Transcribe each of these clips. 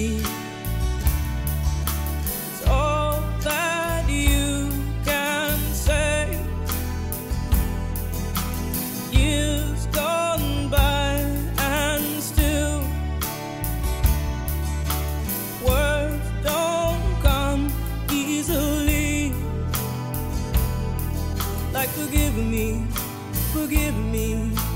It's all that you can say. Years gone by, and still words don't come easily. Like, forgiving me, forgiving me.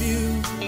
you.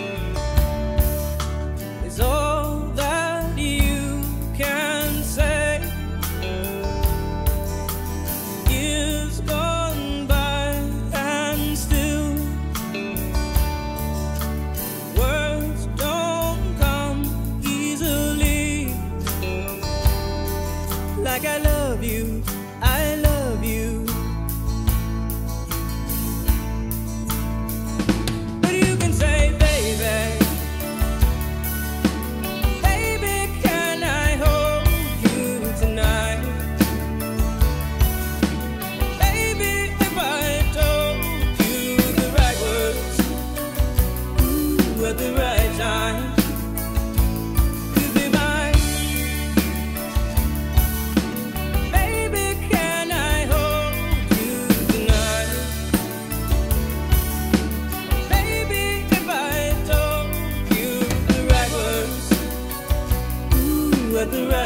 the